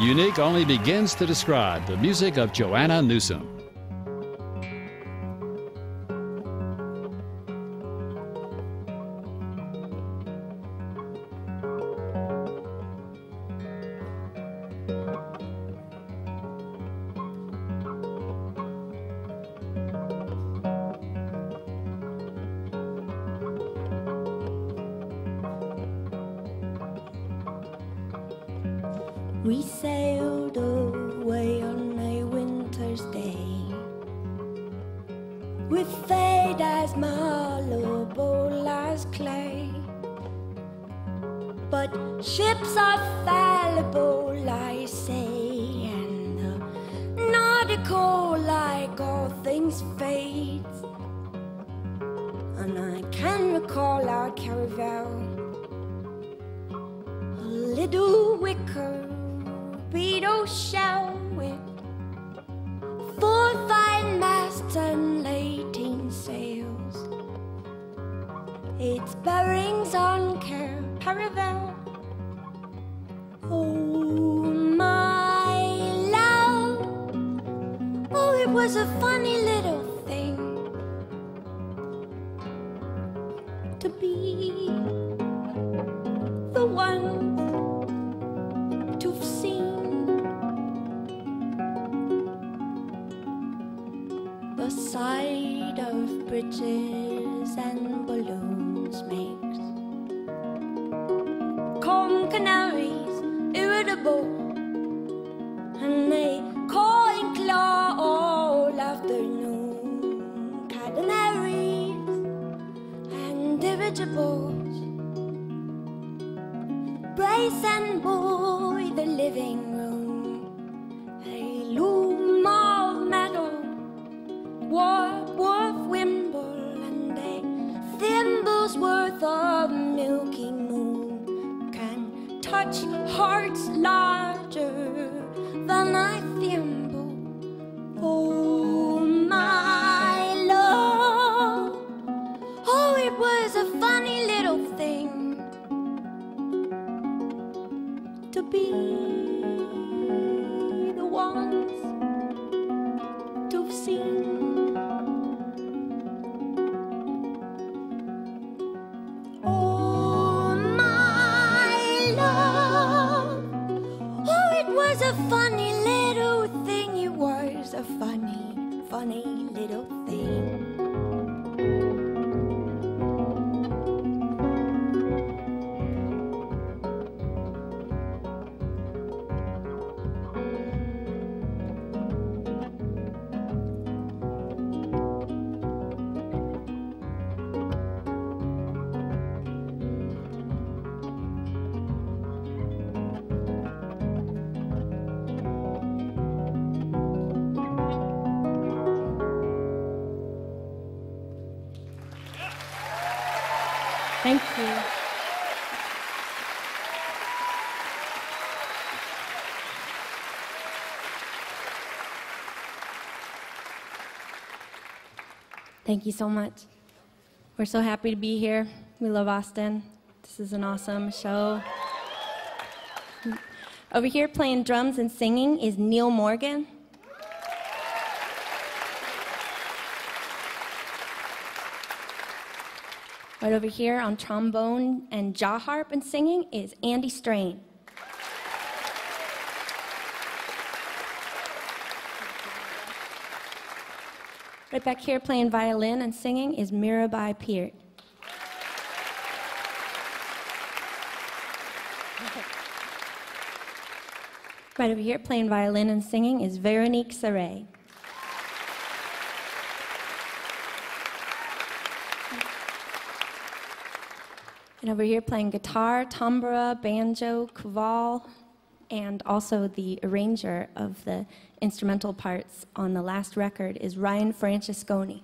Unique only begins to describe the music of Joanna Newsom. The like all things, fades. And I can recall our caravel, a little wicker beetle shell with four fine masts and lateen sails. Its bearings on Car- Caravel. Was a funny little thing to be the one to seen the sight of bridges and balloons makes calm canaries irritable and they dirigibles brace and buoy the living room. A loom of metal, warp, wharf, wimble, and a thimble's worth of milky moon can touch hearts Thank you. Thank you so much. We're so happy to be here. We love Austin. This is an awesome show. Over here playing drums and singing is Neal Morgan. Right over here on trombone and jaw harp and singing is Andy Strain. Right back here playing violin and singing is Mirabai Peart. Right over here playing violin and singing is Veronique Serret. And over here playing guitar, tambura, banjo, kaval, and also the arranger of the instrumental parts on the last record is Ryan Francesconi.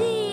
And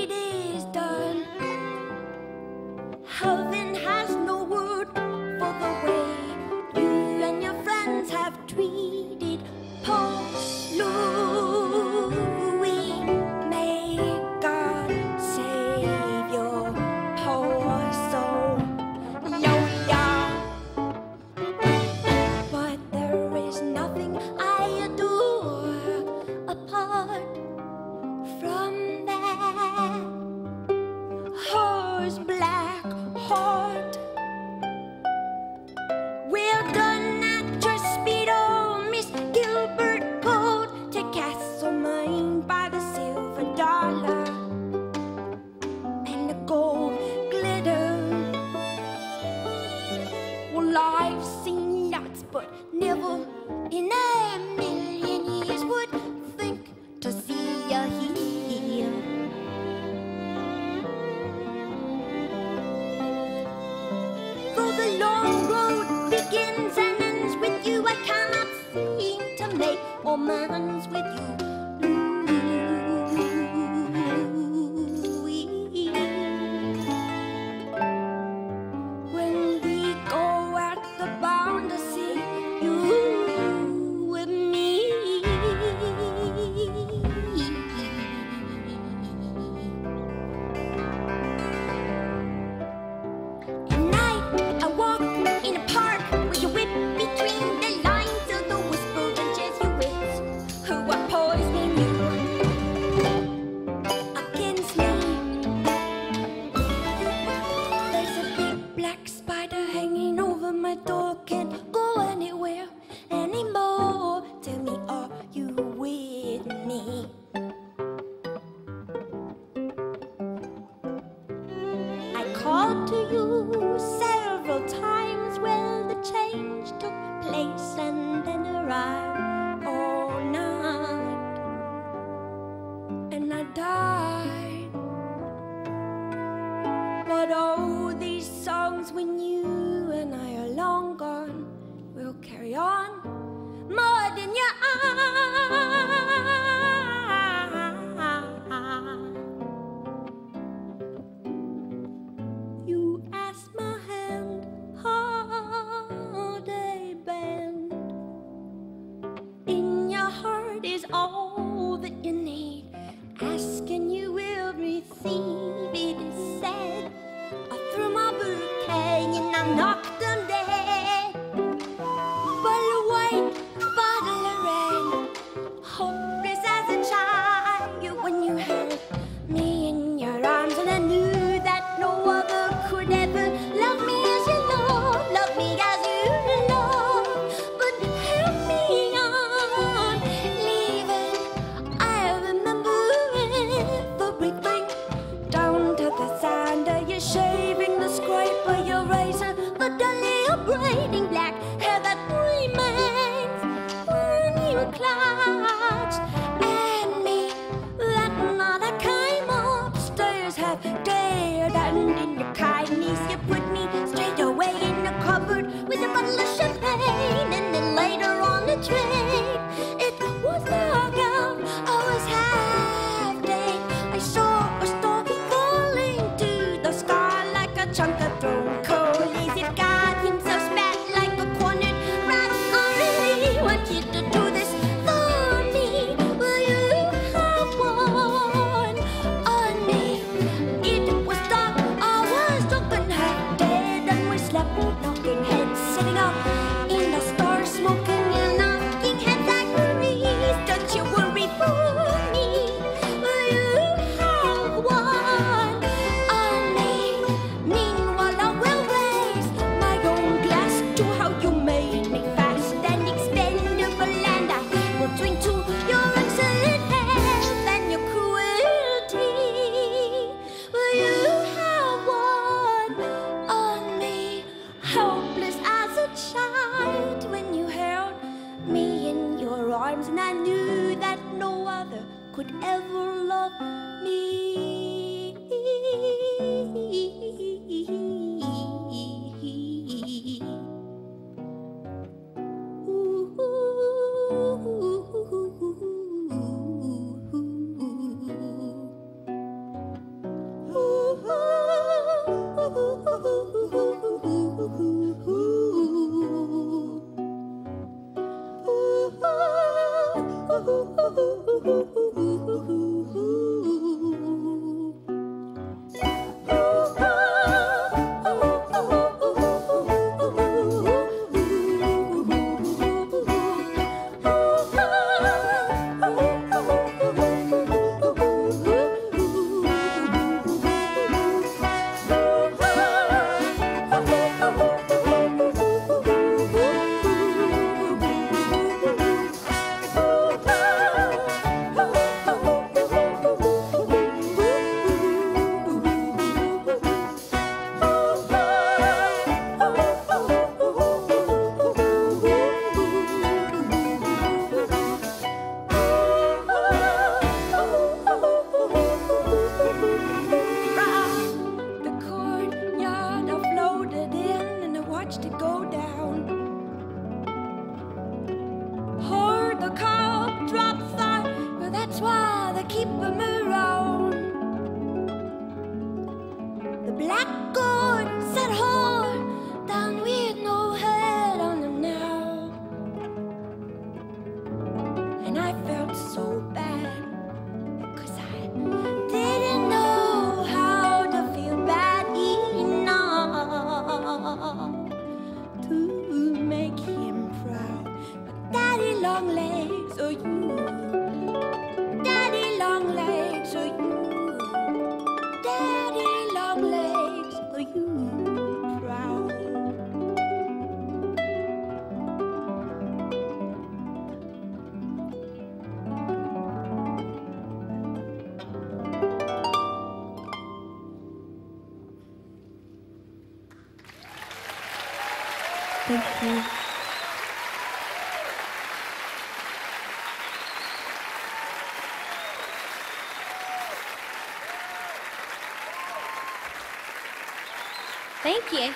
Thank you.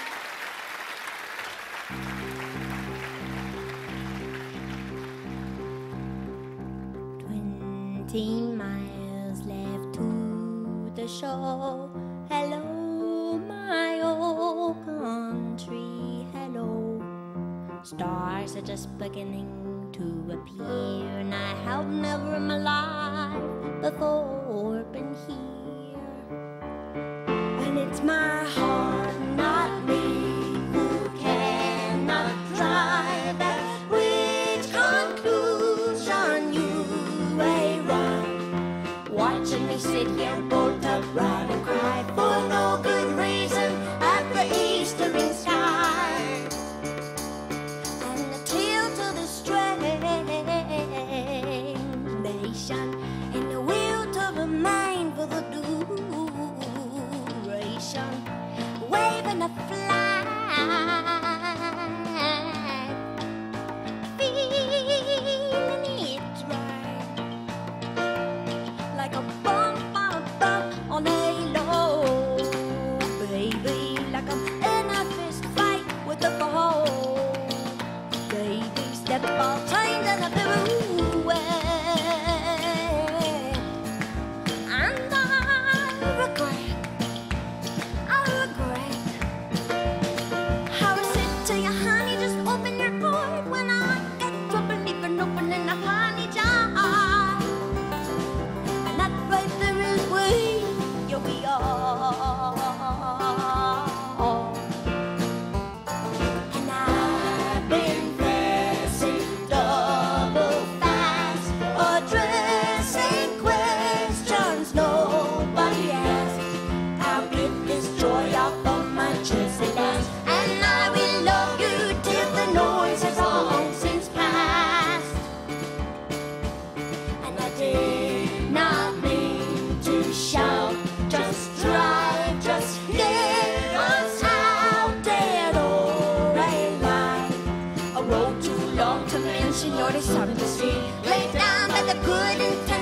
Twenty miles left to the shore. Hello, my old country. Hello. Stars are just beginning to appear, and I have never in my life before been here. she noticed something. She laid down by the good and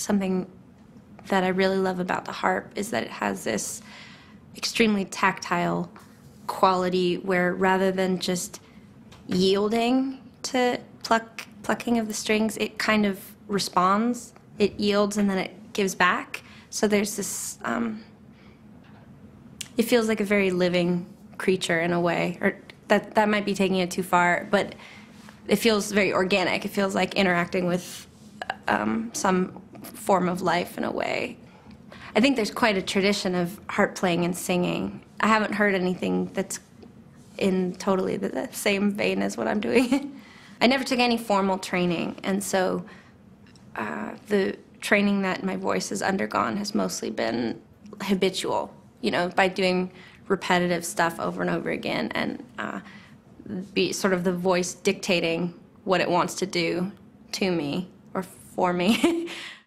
something that I really love about the harp is that it has this extremely tactile quality where rather than just yielding to pluck plucking of the strings, it kind of responds. It yields and then it gives back. So there's this. Um, it feels like a very living creature in a way, or that that might be taking it too far, but it feels very organic. It feels like interacting with um, some form of life in a way. I think there's quite a tradition of harp playing and singing. I haven't heard anything that's in totally the, the same vein as what I'm doing. I never took any formal training, and so uh, the training that my voice has undergone has mostly been habitual, you know, by doing repetitive stuff over and over again and uh, be sort of the voice dictating what it wants to do to me or for me.